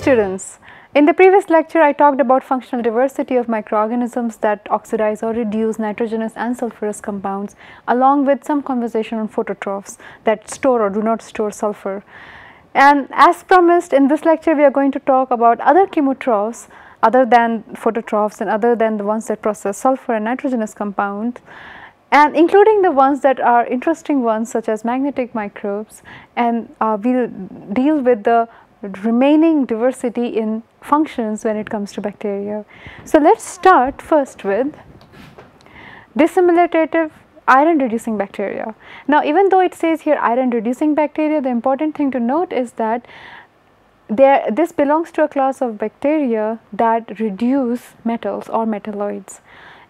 students, in the previous lecture I talked about functional diversity of microorganisms that oxidize or reduce nitrogenous and sulfurous compounds along with some conversation on phototrophs that store or do not store sulfur. And as promised in this lecture we are going to talk about other chemotrophs other than phototrophs and other than the ones that process sulfur and nitrogenous compounds and including the ones that are interesting ones such as magnetic microbes and uh, we will deal with the remaining diversity in functions when it comes to bacteria. So, let us start first with dissimilitative iron reducing bacteria. Now, even though it says here iron reducing bacteria, the important thing to note is that there this belongs to a class of bacteria that reduce metals or metalloids.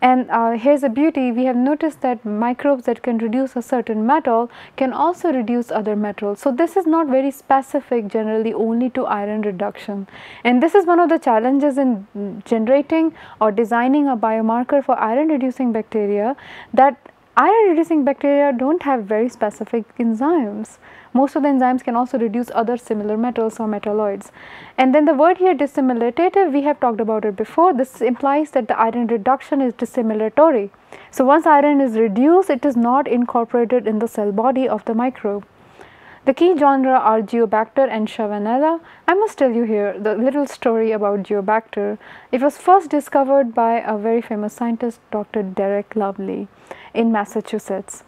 And uh, here is a beauty, we have noticed that microbes that can reduce a certain metal can also reduce other metals. So, this is not very specific generally only to iron reduction. And this is one of the challenges in generating or designing a biomarker for iron reducing bacteria that iron reducing bacteria do not have very specific enzymes. Most of the enzymes can also reduce other similar metals or metalloids. And then the word here dissimilitative we have talked about it before this implies that the iron reduction is dissimilatory. So, once iron is reduced it is not incorporated in the cell body of the microbe. The key genre are Geobacter and Shewanella. I must tell you here the little story about Geobacter. It was first discovered by a very famous scientist Dr. Derek Lovley in Massachusetts.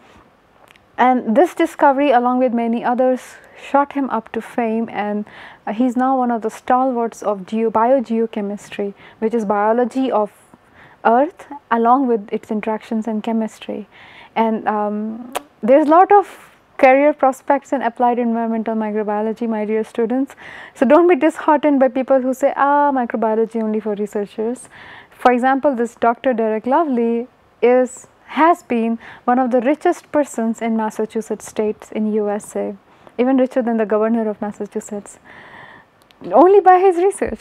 And this discovery along with many others shot him up to fame and he's now one of the stalwarts of geo biogeochemistry which is biology of earth along with its interactions and chemistry. And um, there is a lot of career prospects in applied environmental microbiology my dear students. So, do not be disheartened by people who say ah microbiology only for researchers. For example, this Dr. Derek Lovley is has been one of the richest persons in Massachusetts states in USA, even richer than the governor of Massachusetts, only by his research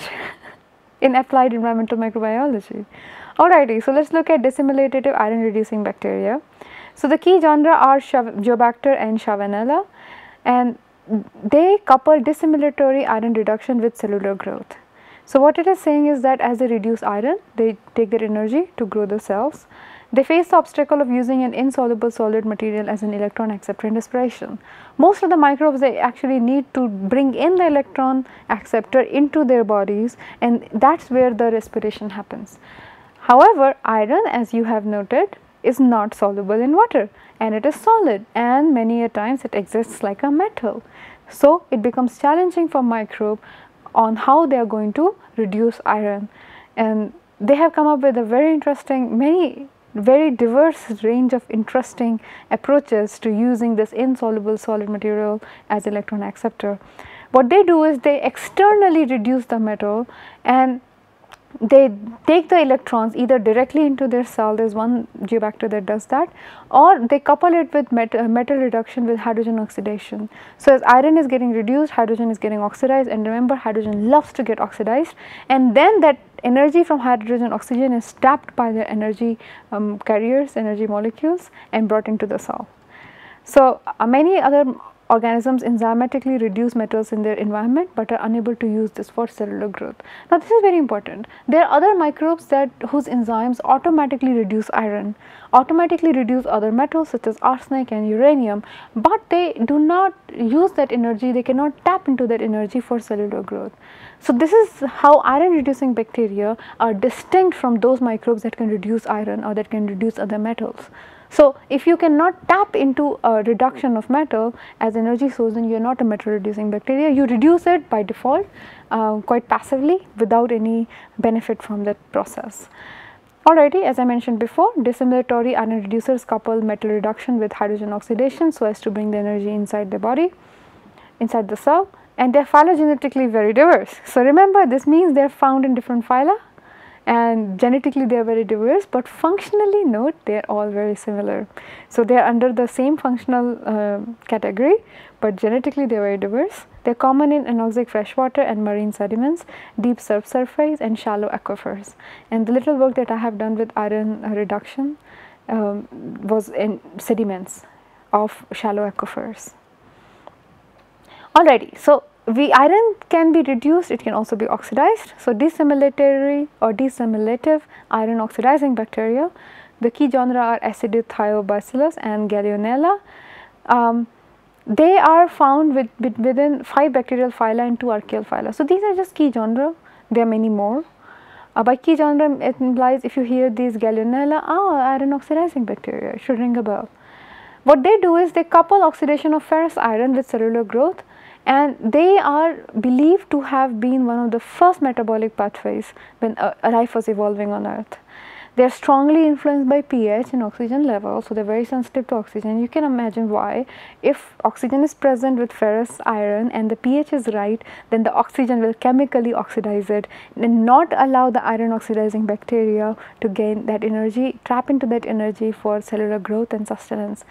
in applied environmental microbiology. Alrighty, so let us look at dissimilatative iron reducing bacteria. So, the key genre are Geobacter and Shewanella and they couple dissimilatory iron reduction with cellular growth. So, what it is saying is that as they reduce iron, they take their energy to grow the cells they face the obstacle of using an insoluble solid material as an electron acceptor in respiration. Most of the microbes they actually need to bring in the electron acceptor into their bodies and that is where the respiration happens. However, iron as you have noted is not soluble in water and it is solid and many a times it exists like a metal. So, it becomes challenging for microbe on how they are going to reduce iron and they have come up with a very interesting many very diverse range of interesting approaches to using this insoluble solid material as electron acceptor. What they do is they externally reduce the metal and they take the electrons either directly into their cell, there is one geobacter that does that or they couple it with metal, uh, metal reduction with hydrogen oxidation. So, as iron is getting reduced, hydrogen is getting oxidized and remember hydrogen loves to get oxidized and then that energy from hydrogen oxygen is tapped by the energy um, carriers, energy molecules and brought into the cell. So, uh, many other organisms enzymatically reduce metals in their environment but are unable to use this for cellular growth. Now this is very important. There are other microbes that whose enzymes automatically reduce iron, automatically reduce other metals such as arsenic and uranium, but they do not use that energy, they cannot tap into that energy for cellular growth. So this is how iron reducing bacteria are distinct from those microbes that can reduce iron or that can reduce other metals. So, if you cannot tap into a reduction of metal as energy source then you are not a metal reducing bacteria, you reduce it by default uh, quite passively without any benefit from that process. Alrighty, as I mentioned before, dissimilatory iron reducers couple metal reduction with hydrogen oxidation so as to bring the energy inside the body, inside the cell and they are phylogenetically very diverse. So, remember this means they are found in different phyla and genetically they are very diverse but functionally note they are all very similar. So, they are under the same functional uh, category but genetically they are very diverse. They are common in anoxic freshwater and marine sediments, deep subsurface and shallow aquifers. And the little work that I have done with iron reduction um, was in sediments of shallow aquifers. Alrighty, so we iron can be reduced, it can also be oxidized. So, dissimilatory or dissimilative iron oxidizing bacteria, the key genera are Acidithiobacillus and Gallionella. Um, they are found with, with, within 5 bacterial phyla and 2 archaeal phyla. So, these are just key genera, there are many more. Uh, by key genera it implies if you hear these Gallionella, ah iron oxidizing bacteria, should ring a bell. What they do is they couple oxidation of ferrous iron with cellular growth and they are believed to have been one of the first metabolic pathways when uh, life was evolving on earth. They are strongly influenced by pH and oxygen level, so they are very sensitive to oxygen. You can imagine why. If oxygen is present with ferrous iron and the pH is right, then the oxygen will chemically oxidize it and not allow the iron oxidizing bacteria to gain that energy, trap into that energy for cellular growth and sustenance.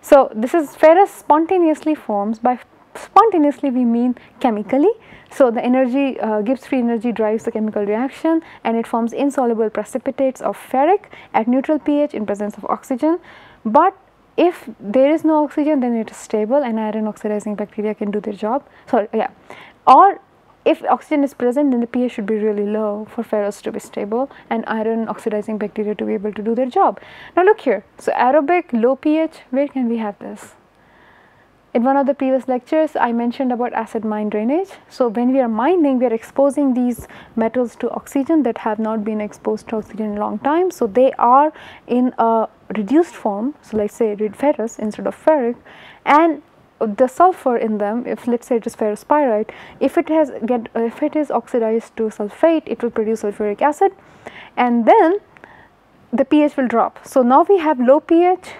So, this is ferrous spontaneously forms by spontaneously we mean chemically so, the energy uh, Gibbs free energy drives the chemical reaction and it forms insoluble precipitates of ferric at neutral pH in presence of oxygen. But if there is no oxygen then it is stable and iron oxidizing bacteria can do their job. Sorry, yeah. Or if oxygen is present then the pH should be really low for ferrous to be stable and iron oxidizing bacteria to be able to do their job. Now look here, so aerobic low pH, where can we have this? In one of the previous lectures, I mentioned about acid mine drainage. So, when we are mining, we are exposing these metals to oxygen that have not been exposed to oxygen in a long time. So, they are in a reduced form. So, let us say red ferrous instead of ferric and the sulfur in them if let us say it is ferrous pyrite if it has get if it is oxidized to sulfate it will produce sulfuric acid and then the pH will drop. So, now we have low pH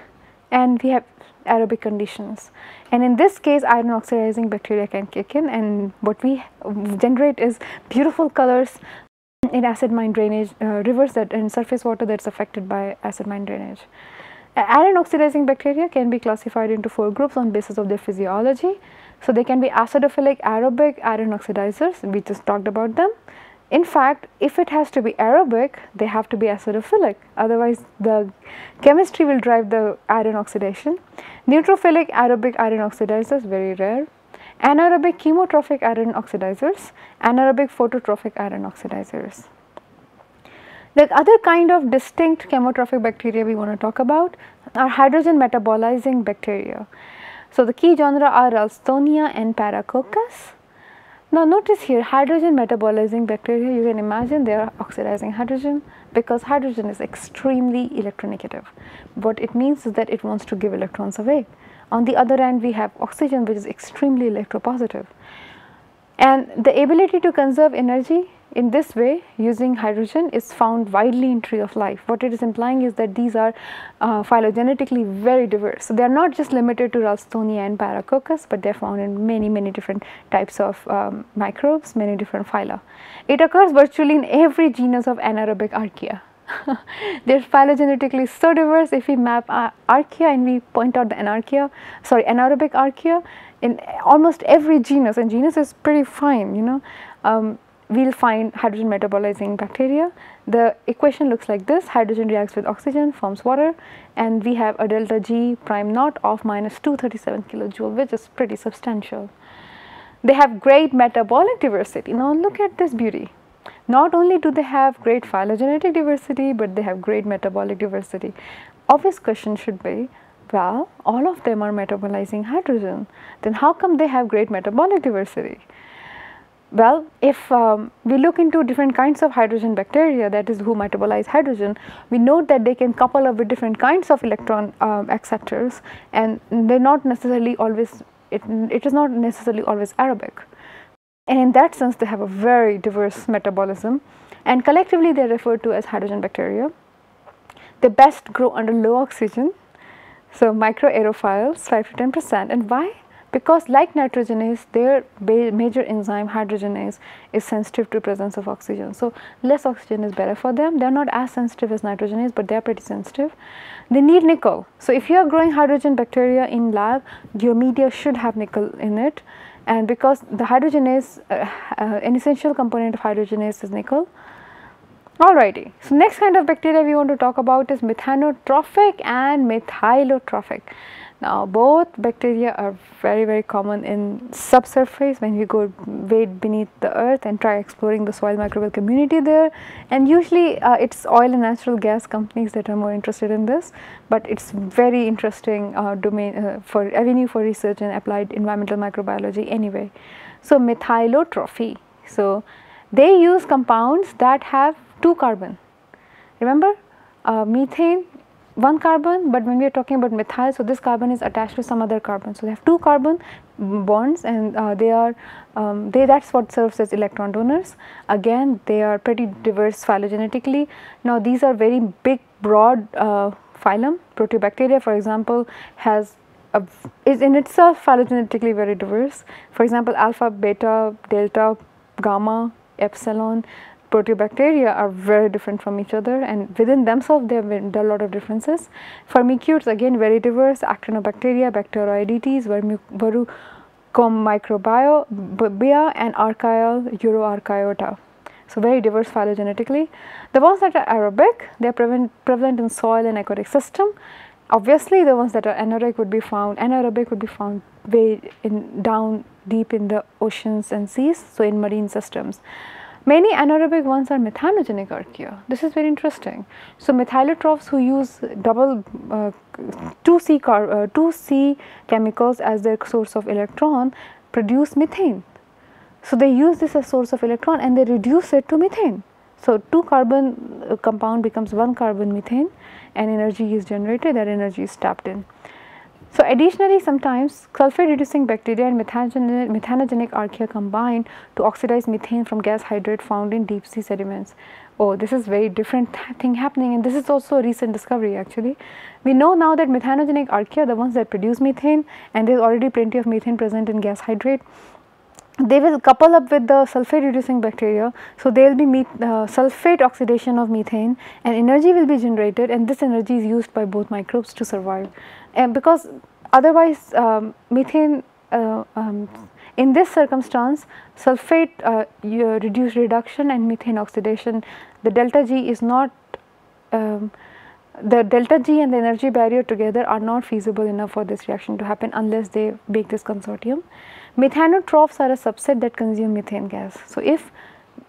and we have aerobic conditions and in this case iron oxidizing bacteria can kick in and what we generate is beautiful colors in acid mine drainage uh, rivers that in surface water that is affected by acid mine drainage. Iron oxidizing bacteria can be classified into four groups on basis of their physiology. So, they can be acidophilic aerobic iron oxidizers we just talked about them in fact, if it has to be aerobic, they have to be acidophilic, otherwise the chemistry will drive the iron oxidation. Neutrophilic aerobic iron oxidizers very rare. Anaerobic chemotrophic iron oxidizers, anaerobic phototrophic iron oxidizers. The other kind of distinct chemotrophic bacteria we want to talk about are hydrogen metabolizing bacteria. So, the key genera are Ralstonia and Paracoccus. Now notice here hydrogen metabolizing bacteria you can imagine they are oxidizing hydrogen because hydrogen is extremely electronegative. What it means is that it wants to give electrons away. On the other hand we have oxygen which is extremely electropositive and the ability to conserve energy in this way using hydrogen is found widely in tree of life. What it is implying is that these are uh, phylogenetically very diverse. So, they are not just limited to Ralstonia and Paracoccus, but they are found in many many different types of um, microbes, many different phyla. It occurs virtually in every genus of anaerobic archaea. they are phylogenetically so diverse if we map archaea and we point out the anarchaea, sorry anaerobic archaea in almost every genus and genus is pretty fine you know. Um, we will find hydrogen metabolizing bacteria. The equation looks like this, hydrogen reacts with oxygen, forms water and we have a delta G prime naught of minus 237 kilojoule which is pretty substantial. They have great metabolic diversity. Now look at this beauty. Not only do they have great phylogenetic diversity, but they have great metabolic diversity. Obvious question should be, well, all of them are metabolizing hydrogen, then how come they have great metabolic diversity? Well, if um, we look into different kinds of hydrogen bacteria that is who metabolize hydrogen, we note that they can couple up with different kinds of electron um, acceptors and they are not necessarily always, it, it is not necessarily always aerobic. And in that sense they have a very diverse metabolism and collectively they are referred to as hydrogen bacteria. They best grow under low oxygen, so micro aerophiles 5 to 10 percent and why? Because like nitrogenase their major enzyme hydrogenase is sensitive to presence of oxygen. So, less oxygen is better for them they are not as sensitive as nitrogenase, but they are pretty sensitive. They need nickel. So, if you are growing hydrogen bacteria in lab your media should have nickel in it and because the hydrogenase uh, uh, an essential component of hydrogenase is nickel. Alrighty, so next kind of bacteria we want to talk about is methanotrophic and methylotrophic. Now both bacteria are very very common in subsurface when we go wade beneath the earth and try exploring the soil microbial community there and usually uh, it's oil and natural gas companies that are more interested in this but it's very interesting uh, domain uh, for avenue for research and applied environmental microbiology anyway. So methylotrophy. So they use compounds that have two carbon. Remember uh, methane one carbon but when we are talking about methyl so this carbon is attached to some other carbon. So they have two carbon bonds and uh, they are um, they that's what serves as electron donors. Again they are pretty diverse phylogenetically. Now these are very big broad uh, phylum. Proteobacteria for example has a, is in itself phylogenetically very diverse. For example alpha beta delta gamma epsilon proteobacteria are very different from each other and within themselves there are a lot of differences. Firmicutes again very diverse, actinobacteria, Bacteroidetes, Verrucomicrobiota and archaeal Euryarchaeota. So, very diverse phylogenetically. The ones that are aerobic, they are prevalent, prevalent in soil and aquatic system. Obviously, the ones that are anaerobic would be found, anaerobic would be found way in down deep in the oceans and seas, so in marine systems. Many anaerobic ones are methanogenic archaea. This is very interesting. So, methylotrophs who use double uh, 2C, car, uh, 2C chemicals as their source of electron produce methane. So, they use this as source of electron and they reduce it to methane. So, 2 carbon uh, compound becomes 1 carbon methane and energy is generated that energy is tapped in. So, additionally sometimes sulfate reducing bacteria and methanogenic, methanogenic archaea combine to oxidize methane from gas hydrate found in deep sea sediments. Oh, this is very different thing happening and this is also a recent discovery actually. We know now that methanogenic archaea, the ones that produce methane and there is already plenty of methane present in gas hydrate, they will couple up with the sulfate reducing bacteria. So, there will be uh, sulfate oxidation of methane and energy will be generated and this energy is used by both microbes to survive and because otherwise um, methane uh, um, in this circumstance sulfate uh, reduced reduction and methane oxidation the delta G is not um, the delta G and the energy barrier together are not feasible enough for this reaction to happen unless they make this consortium. Methanotrophs are a subset that consume methane gas. So, if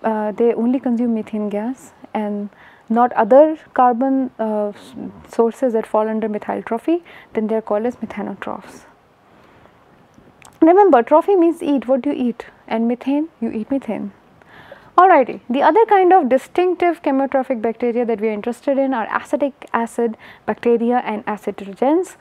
uh, they only consume methane gas and not other carbon uh, sources that fall under methylotrophy, then they are called as methanotrophs. Remember trophy means eat, what do you eat? And methane, you eat methane. Alrighty, the other kind of distinctive chemotrophic bacteria that we are interested in are acetic acid bacteria and acetogens.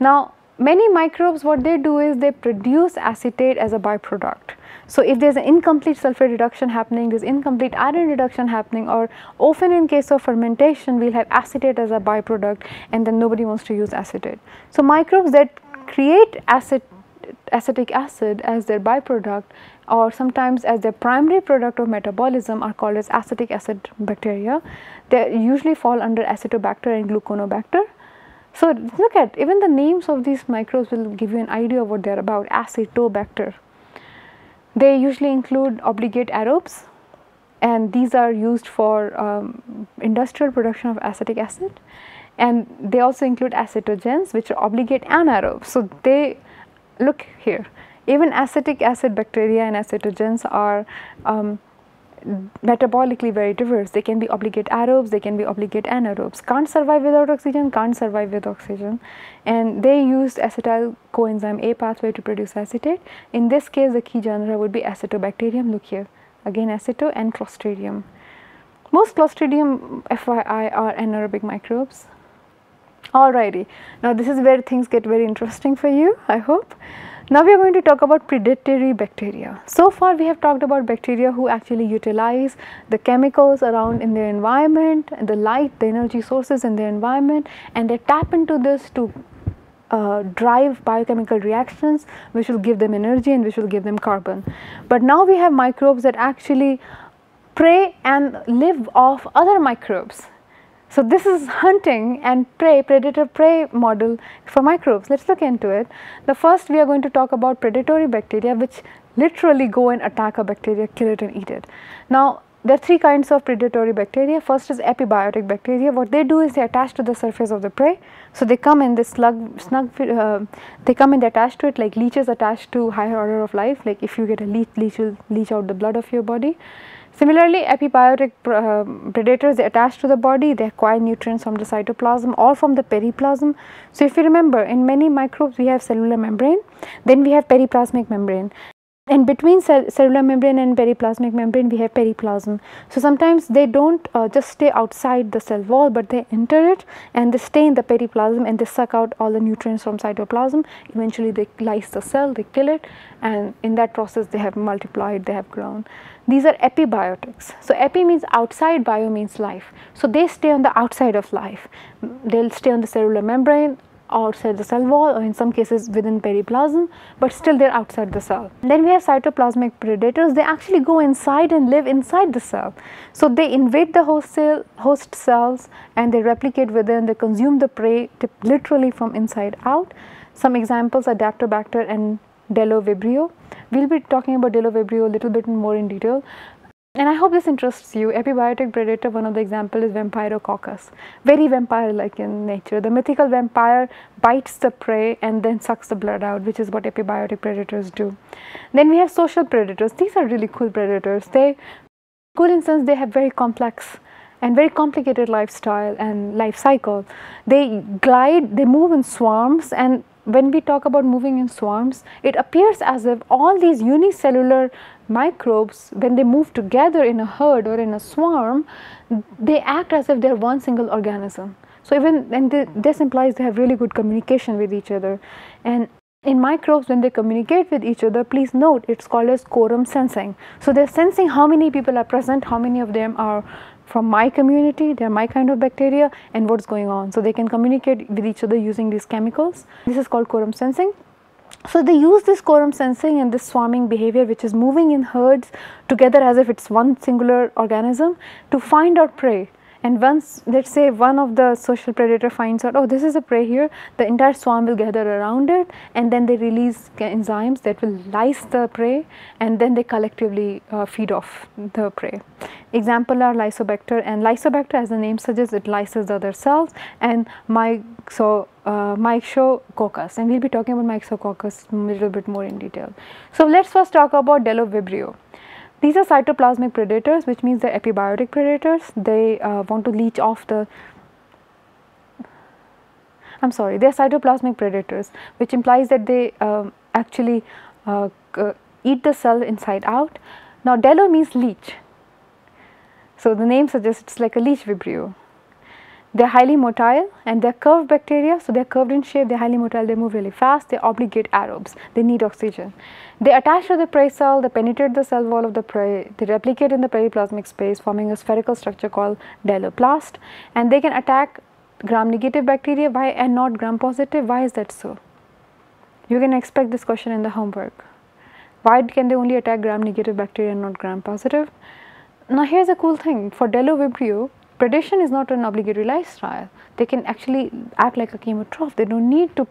Now, many microbes what they do is they produce acetate as a byproduct. So, if there is an incomplete sulfate reduction happening, there is incomplete iron reduction happening or often in case of fermentation we will have acetate as a byproduct and then nobody wants to use acetate. So, microbes that create acid, acetic acid as their byproduct or sometimes as their primary product of metabolism are called as acetic acid bacteria. They usually fall under acetobacter and gluconobacter. So, look at even the names of these microbes will give you an idea of what they are about. Acetobacter. They usually include obligate aerobes and these are used for um, industrial production of acetic acid. And they also include acetogens which are obligate anaerobes. So, they look here. Even acetic acid bacteria and acetogens are um, metabolically very diverse. They can be obligate aerobes, they can be obligate anaerobes, can't survive without oxygen, can't survive with oxygen and they use acetyl coenzyme A pathway to produce acetate. In this case the key genera would be acetobacterium, look here again aceto and clostridium. Most clostridium FYI are anaerobic microbes. Alrighty, now this is where things get very interesting for you I hope. Now we are going to talk about predatory bacteria. So far we have talked about bacteria who actually utilize the chemicals around in their environment, and the light, the energy sources in their environment and they tap into this to uh, drive biochemical reactions which will give them energy and which will give them carbon. But now we have microbes that actually prey and live off other microbes so, this is hunting and prey predator prey model for microbes. Let us look into it. The first we are going to talk about predatory bacteria which literally go and attack a bacteria, kill it and eat it. Now, there are three kinds of predatory bacteria. First is epibiotic bacteria. What they do is they attach to the surface of the prey. So they come in this slug, snug, uh, they come in, they attach to it like leeches attached to higher order of life. Like if you get a leech, leech will leach out the blood of your body. Similarly, epibiotic uh, predators they attach to the body, they acquire nutrients from the cytoplasm or from the periplasm. So, if you remember in many microbes we have cellular membrane, then we have periplasmic membrane and between cell cellular membrane and periplasmic membrane we have periplasm. So, sometimes they do not uh, just stay outside the cell wall, but they enter it and they stay in the periplasm and they suck out all the nutrients from cytoplasm. Eventually, they lyse the cell, they kill it and in that process they have multiplied, they have grown. These are epibiotics. So, epi means outside, bio means life. So, they stay on the outside of life. They will stay on the cellular membrane outside the cell wall or in some cases within periplasm, but still they are outside the cell. Then we have cytoplasmic predators, they actually go inside and live inside the cell. So, they invade the host cell, host cells and they replicate within, they consume the prey literally from inside out. Some examples are Daptobacter and Bdellovibrio. We will be talking about Bdellovibrio a little bit more in detail, and I hope this interests you. Epibiotic predator, one of the example is Vampirococcus, very vampire-like in nature. The mythical vampire bites the prey and then sucks the blood out, which is what epibiotic predators do. Then we have social predators. These are really cool predators. They, cool in sense, they have very complex and very complicated lifestyle and life cycle. They glide, they move in swarms and when we talk about moving in swarms, it appears as if all these unicellular microbes when they move together in a herd or in a swarm they act as if they are one single organism. So, even and this implies they have really good communication with each other and in microbes when they communicate with each other please note it is called as quorum sensing. So, they are sensing how many people are present, how many of them are from my community, they are my kind of bacteria and what is going on. So, they can communicate with each other using these chemicals. This is called quorum sensing. So, they use this quorum sensing and this swarming behavior which is moving in herds together as if it is one singular organism to find out prey and once let us say one of the social predator finds out oh this is a prey here the entire swarm will gather around it and then they release enzymes that will lyse the prey and then they collectively uh, feed off the prey. Example are Lysobacter and Lysobacter as the name suggests it lyses the other cells and myxo, uh, Myxococcus and we will be talking about Myxococcus a little bit more in detail. So, let us first talk about Bdellovibrio. These are cytoplasmic predators which means they are epibiotic predators. They uh, want to leech off the I am sorry they are cytoplasmic predators which implies that they um, actually uh, eat the cell inside out. Now Bdello means leech. So the name suggests it is like a leech vibrio. They are highly motile and they are curved bacteria. So, they are curved in shape, they are highly motile, they move really fast, they are obligate aerobes, they need oxygen. They attach to the prey cell, they penetrate the cell wall of the prey, they replicate in the periplasmic space forming a spherical structure called bdelloplast and they can attack gram negative bacteria why and not gram positive, why is that so? You can expect this question in the homework. Why can they only attack gram negative bacteria and not gram positive? Now here is a cool thing for Bdellovibrio predation is not an obligatory lifestyle. They can actually act like a chemotroph. They do not need to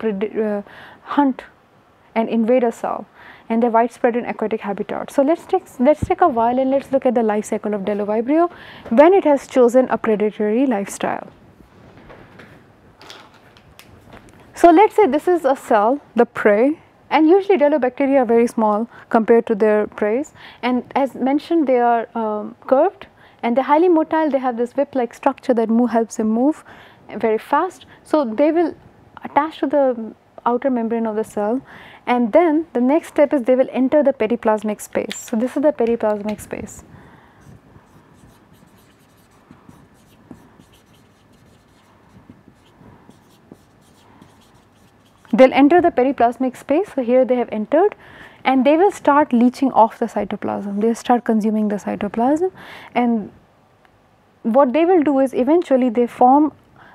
uh, hunt and invade a cell and they are widespread in aquatic habitats. So, let us take let us take a while and let us look at the life cycle of Bdellovibrio when it has chosen a predatory lifestyle. So, let us say this is a cell, the prey and usually Delobacteria are very small compared to their prey and as mentioned they are um, curved and they're highly motile they have this whip like structure that move helps them move very fast. So, they will attach to the outer membrane of the cell and then the next step is they will enter the periplasmic space. So, this is the periplasmic space. They will enter the periplasmic space. So, here they have entered and they will start leaching off the cytoplasm, they will start consuming the cytoplasm and what they will do is eventually they form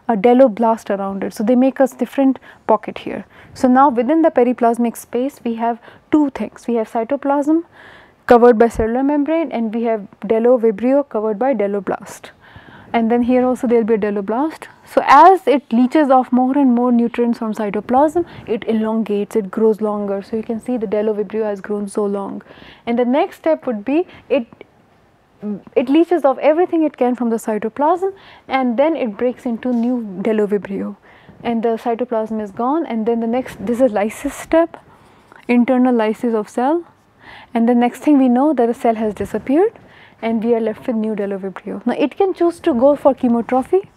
a bdelloplast around it. So, they make a different pocket here. So, now within the periplasmic space we have two things, we have cytoplasm covered by cellular membrane and we have bdellovibrio covered by bdelloplast and then here also there will be a bdelloplast. So, as it leaches off more and more nutrients from cytoplasm, it elongates, it grows longer. So, you can see the bdellovibrio has grown so long. And the next step would be it it leaches off everything it can from the cytoplasm and then it breaks into new bdellovibrio and the cytoplasm is gone and then the next this is lysis step internal lysis of cell and the next thing we know that the cell has disappeared and we are left with new bdellovibrio. Now it can choose to go for chemotrophy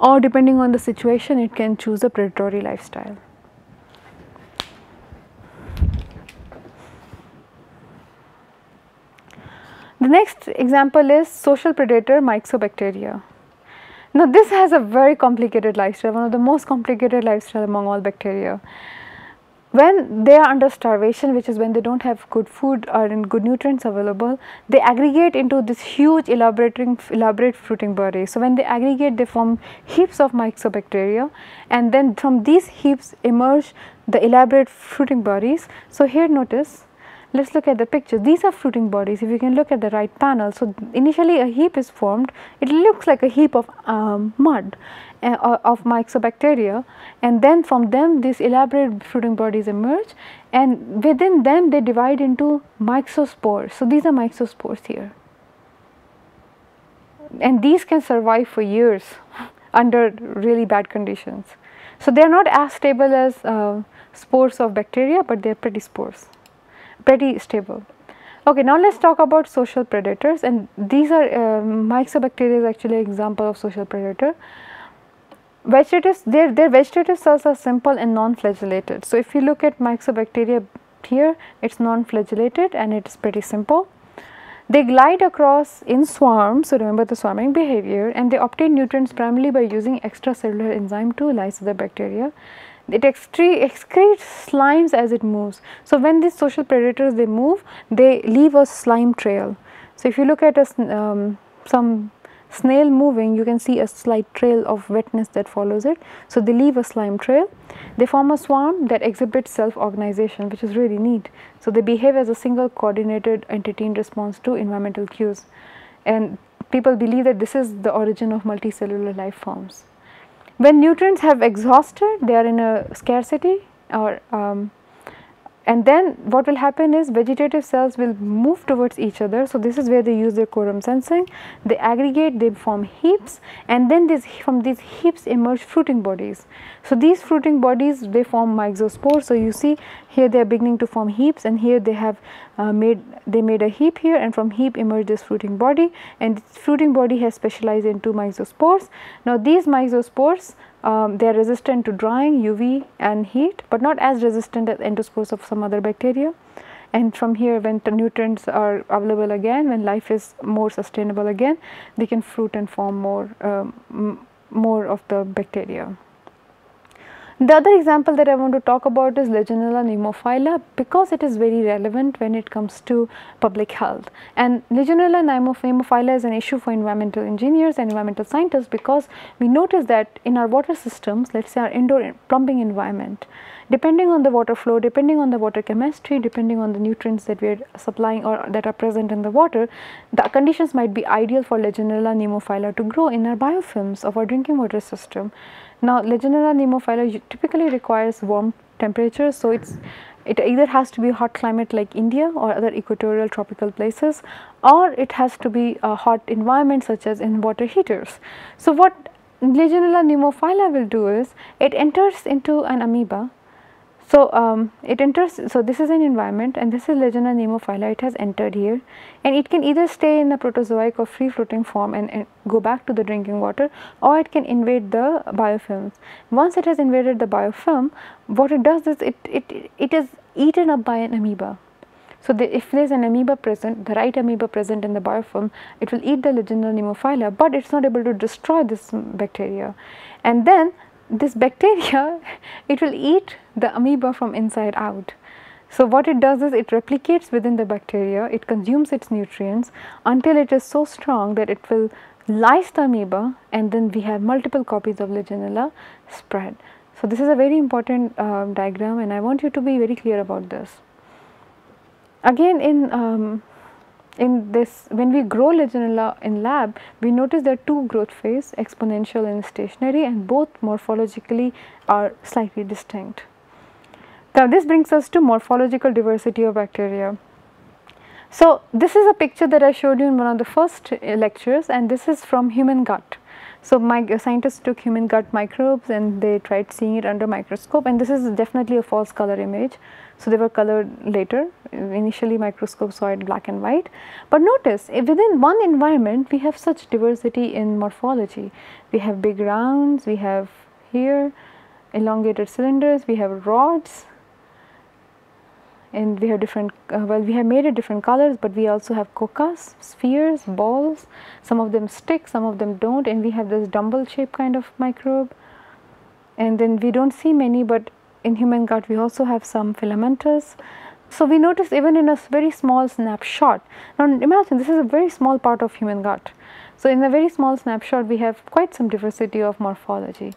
or depending on the situation it can choose a predatory lifestyle. The next example is social predator myxobacteria. Now this has a very complicated lifestyle, one of the most complicated lifestyle among all bacteria. When they are under starvation, which is when they do not have good food or in good nutrients available, they aggregate into this huge elaborating, elaborate fruiting body. So when they aggregate, they form heaps of myxobacteria and then from these heaps emerge the elaborate fruiting bodies. So here notice let us look at the picture. These are fruiting bodies. If you can look at the right panel, so initially a heap is formed. It looks like a heap of um, mud uh, of myxobacteria and then from them these elaborate fruiting bodies emerge and within them they divide into myxospores. So these are myxospores here and these can survive for years under really bad conditions. So they are not as stable as uh, spores of bacteria, but they are pretty spores pretty stable. Okay, now let us talk about social predators and these are uh, myxobacteria is actually an example of social predator. Vegetative, their, their vegetative cells are simple and non-flagellated. So, if you look at myxobacteria here, it is non-flagellated and it is pretty simple. They glide across in swarms, so remember the swarming behavior and they obtain nutrients primarily by using extracellular enzyme to lyse the bacteria it excretes slimes as it moves. So, when these social predators they move they leave a slime trail. So, if you look at a, um, some snail moving you can see a slight trail of wetness that follows it. So, they leave a slime trail. They form a swarm that exhibits self organization which is really neat. So, they behave as a single coordinated entity in response to environmental cues and people believe that this is the origin of multicellular life forms. When nutrients have exhausted, they are in a scarcity or um, and then what will happen is vegetative cells will move towards each other. So, this is where they use their quorum sensing, they aggregate, they form heaps and then this, from these heaps emerge fruiting bodies. So, these fruiting bodies they form myxospores. So, you see here they are beginning to form heaps and here they have uh, made they made a heap here and from heap emerged this fruiting body and fruiting body has specialized into myxospores. Now, these myxospores um, they are resistant to drying, UV and heat, but not as resistant as endospores of some other bacteria. And from here when nutrients are available again, when life is more sustainable again, they can fruit and form more, um, more of the bacteria. The other example that I want to talk about is Legionella pneumophila because it is very relevant when it comes to public health. And Legionella pneumophila is an issue for environmental engineers and environmental scientists because we notice that in our water systems, let us say our indoor plumbing environment, depending on the water flow, depending on the water chemistry, depending on the nutrients that we are supplying or that are present in the water, the conditions might be ideal for Legionella pneumophila to grow in our biofilms of our drinking water system. Now, Legionella pneumophila typically requires warm temperatures, so it's it either has to be hot climate like India or other equatorial tropical places or it has to be a hot environment such as in water heaters. So, what Legionella pneumophila will do is it enters into an amoeba so, um, it enters, so this is an environment and this is Legionella pneumophila, it has entered here and it can either stay in the protozoic or free floating form and, and, go back to the drinking water or it can invade the biofilms. Once it has invaded the biofilm, what it does is it, it, it is eaten up by an amoeba. So, the, if there is an amoeba present, the right amoeba present in the biofilm, it will eat the Legionella pneumophila, but it is not able to destroy this bacteria. And then this bacteria it will eat the amoeba from inside out. So, what it does is it replicates within the bacteria, it consumes its nutrients until it is so strong that it will lyse the amoeba and then we have multiple copies of Legionella spread. So, this is a very important uh, diagram and I want you to be very clear about this. Again in um, in this when we grow Legionella in lab we notice there are two growth phase exponential and stationary and both morphologically are slightly distinct. Now this brings us to morphological diversity of bacteria. So this is a picture that I showed you in one of the first uh, lectures and this is from human gut. So my uh, scientists took human gut microbes and they tried seeing it under microscope and this is definitely a false color image. So they were colored later, initially microscope saw it black and white. But notice within one environment we have such diversity in morphology. We have big rounds, we have here elongated cylinders, we have rods, and we have different uh, well we have made it different colors but we also have cocas spheres balls some of them stick some of them don't and we have this dumbbell shape kind of microbe and then we don't see many but in human gut we also have some filamentous. So we notice even in a very small snapshot. Now imagine this is a very small part of human gut so in a very small snapshot we have quite some diversity of morphology.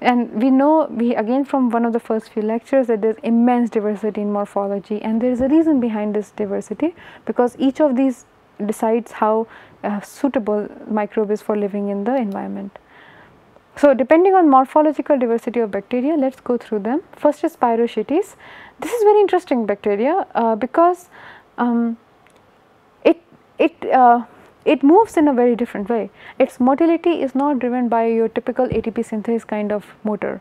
And we know we again from one of the first few lectures that there is immense diversity in morphology and there is a reason behind this diversity because each of these decides how uh, suitable microbe is for living in the environment. So, depending on morphological diversity of bacteria let us go through them. First is Spirochetes. This is very interesting bacteria uh, because um, it, it uh, it moves in a very different way. Its motility is not driven by your typical ATP synthase kind of motor.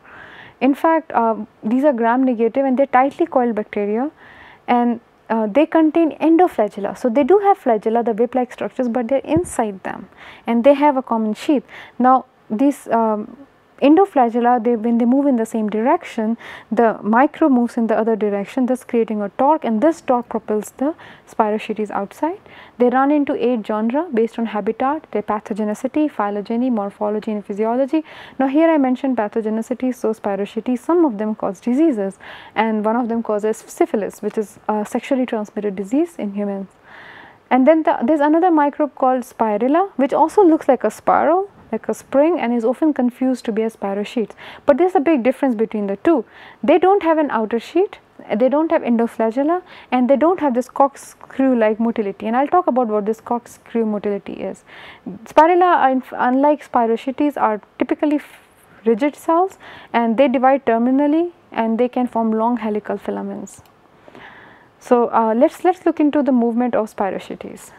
In fact, uh, these are gram negative and they are tightly coiled bacteria and uh, they contain endoflagella. So, they do have flagella the whip like structures, but they are inside them and they have a common sheath. Now, these um, endoflagella they when they move in the same direction the micro moves in the other direction thus creating a torque and this torque propels the spirochetes outside. They run into 8 genera based on habitat, their pathogenicity, phylogeny, morphology and physiology. Now here I mentioned pathogenicity so spirochetes some of them cause diseases and one of them causes syphilis which is a sexually transmitted disease in humans. And then the, there is another microbe called spirilla which also looks like a spiral like a spring and is often confused to be a spirochetes. But there is a big difference between the two. They do not have an outer sheet, they do not have endoflagella and they do not have this corkscrew like motility and I will talk about what this corkscrew motility is. Spirilla unlike spirochetes are typically rigid cells and they divide terminally and they can form long helical filaments. So, uh, let us let us look into the movement of spirochetes.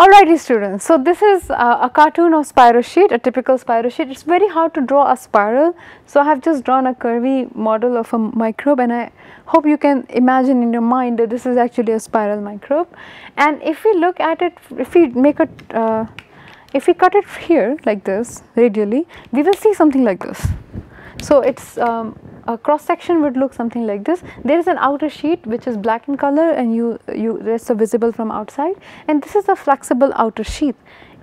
Alrighty students, so this is uh, a cartoon of spirochete, a typical spirochete. It is very hard to draw a spiral. So, I have just drawn a curvy model of a microbe and I hope you can imagine in your mind that this is actually a spiral microbe. And if we look at it, if we make a, uh, if we cut it here like this radially, we will see something like this. So, it is um, a cross section would look something like this. There is an outer sheet which is black in color and you, you rest are visible from outside and this is a flexible outer sheet.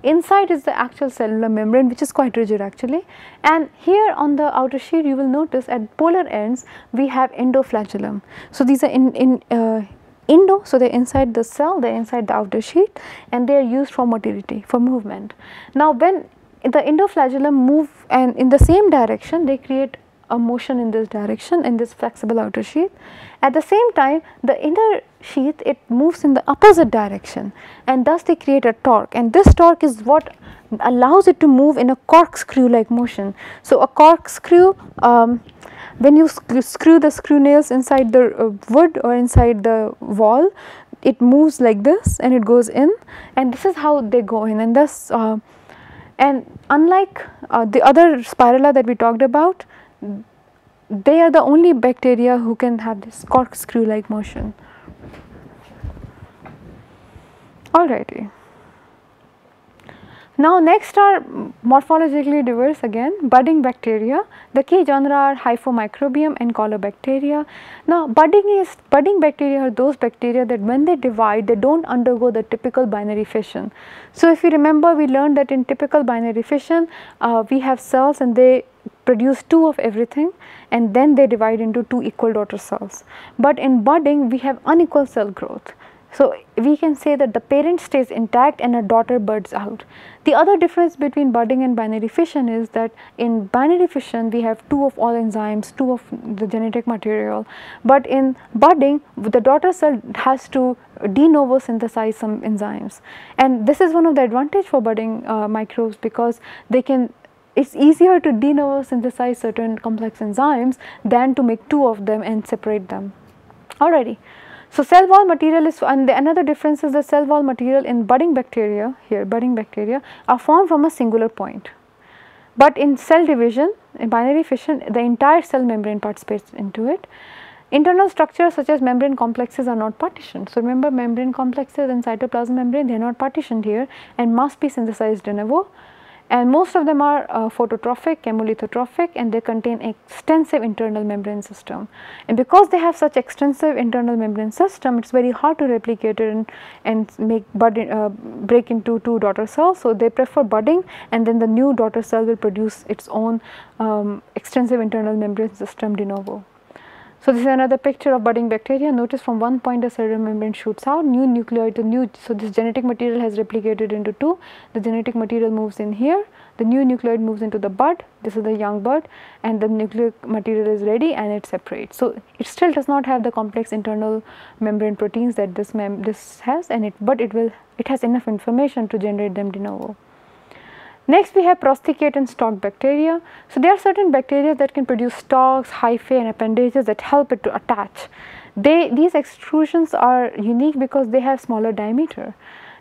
Inside is the actual cellular membrane which is quite rigid actually and here on the outer sheet you will notice at polar ends we have endoflagellum. So, these are in, in uh, endo so they are inside the cell they are inside the outer sheet and they are used for motility for movement. Now when the endoflagellum move and in the same direction they create a motion in this direction in this flexible outer sheath. At the same time the inner sheath it moves in the opposite direction and thus they create a torque and this torque is what allows it to move in a corkscrew like motion. So, a corkscrew um, when you screw the screw nails inside the uh, wood or inside the wall it moves like this and it goes in and this is how they go in and thus uh, and unlike uh, the other spirilla that we talked about they are the only bacteria who can have this corkscrew like motion. Alrighty. Now next are morphologically diverse again budding bacteria. The key genera are hyphomicrobium and caulobacteria. Now budding is budding bacteria are those bacteria that when they divide they do not undergo the typical binary fission. So if you remember we learned that in typical binary fission uh, we have cells and they produce two of everything and then they divide into two equal daughter cells. But in budding we have unequal cell growth. So, we can say that the parent stays intact and a daughter buds out. The other difference between budding and binary fission is that in binary fission we have two of all enzymes, two of the genetic material, but in budding the daughter cell has to de novo synthesize some enzymes and this is one of the advantage for budding uh, microbes because they can it is easier to de novo synthesize certain complex enzymes than to make two of them and separate them. Alrighty. So, cell wall material is and the another difference is the cell wall material in budding bacteria here budding bacteria are formed from a singular point. But in cell division in binary fission the entire cell membrane participates into it. Internal structures such as membrane complexes are not partitioned. So, remember membrane complexes and cytoplasm membrane they are not partitioned here and must be synthesized de novo and most of them are uh, phototrophic, chemolithotrophic and they contain extensive internal membrane system. And because they have such extensive internal membrane system, it is very hard to replicate it and, and make bud, uh, break into two daughter cells. So, they prefer budding and then the new daughter cell will produce its own um, extensive internal membrane system de novo. So, this is another picture of budding bacteria. Notice from one point the cellular membrane shoots out, new nucleoid, the new, so this genetic material has replicated into two, the genetic material moves in here, the new nucleoid moves into the bud, this is the young bud and the nucleic material is ready and it separates. So, it still does not have the complex internal membrane proteins that this this has and it, but it will, it has enough information to generate them de novo. Next we have prosthecate and stalk bacteria. So there are certain bacteria that can produce stalks, hyphae and appendages that help it to attach. They, these extrusions are unique because they have smaller diameter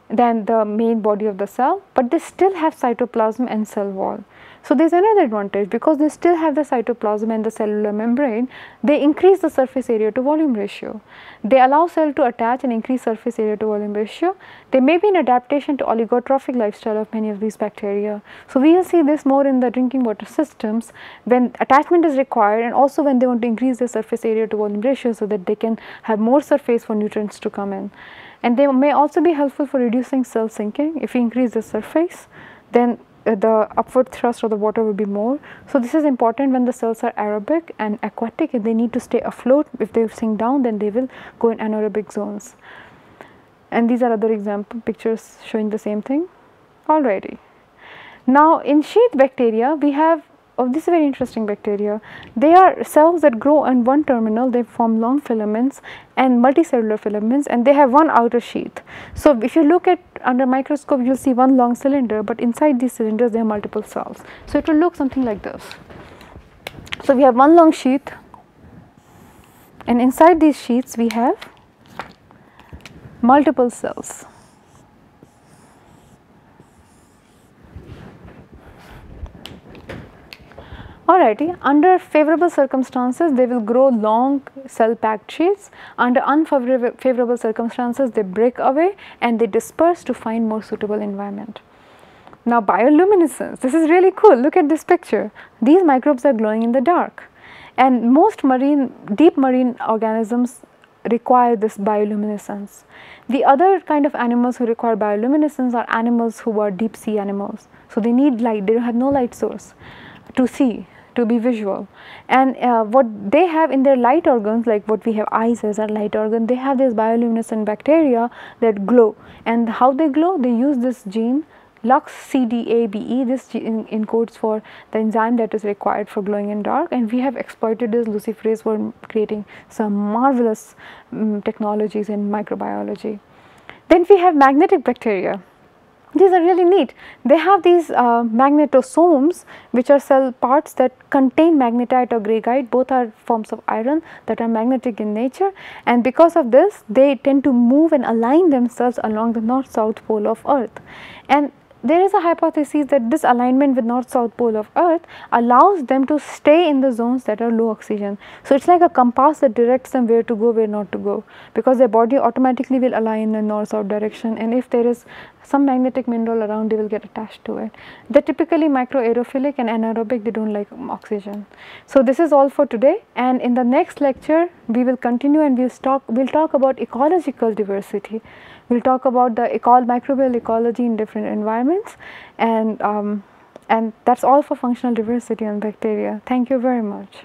than the main body of the cell, but they still have cytoplasm and cell wall. So, there is another advantage because they still have the cytoplasm and the cellular membrane, they increase the surface area to volume ratio. They allow cell to attach and increase surface area to volume ratio. They may be an adaptation to oligotrophic lifestyle of many of these bacteria. So, we will see this more in the drinking water systems when attachment is required and also when they want to increase the surface area to volume ratio so that they can have more surface for nutrients to come in. And they may also be helpful for reducing cell sinking if we increase the surface then Uh, the upward thrust of the water will be more. So, this is important when the cells are aerobic and aquatic and they need to stay afloat if they sink down then they will go in anaerobic zones. And these are other example pictures showing the same thing already. Now, in sheath bacteria we have oh, this is very interesting bacteria. They are cells that grow on one terminal, they form long filaments and multicellular filaments and they have one outer sheath. So, if you look at under microscope you will see one long cylinder, but inside these cylinders there are multiple cells. So, it will look something like this. So, we have one long sheath and inside these sheaths we have multiple cells. Alrighty, under favorable circumstances they will grow long cell packed sheets, under unfavorable circumstances they break away and they disperse to find more suitable environment. Now bioluminescence, this is really cool, look at this picture, these microbes are glowing in the dark. And most marine, deep marine organisms require this bioluminescence. The other kind of animals who require bioluminescence are animals who are deep sea animals. So, they need light, they have no light source to see to be visual. And uh, what they have in their light organs like what we have eyes as our light organ they have this bioluminescent bacteria that glow. And how they glow? They use this gene lux CDABE this gene encodes for the enzyme that is required for glowing in dark. And we have exploited this luciferase for creating some marvelous um, technologies in microbiology. Then we have magnetic bacteria these are really neat. They have these uh, magnetosomes which are cell parts that contain magnetite or greigite both are forms of iron that are magnetic in nature. And because of this they tend to move and align themselves along the north south pole of earth. And there is a hypothesis that this alignment with north south pole of earth allows them to stay in the zones that are low oxygen. So, it is like a compass that directs them where to go where not to go because their body automatically will align in the north south direction and if there is some magnetic mineral around they will get attached to it. They are typically microaerophilic and anaerobic they do not like oxygen. So, this is all for today and in the next lecture we will continue and we will talk, we'll talk about ecological diversity. We will talk about the eco microbial ecology in different environments and, um, and that is all for functional diversity on bacteria. Thank you very much.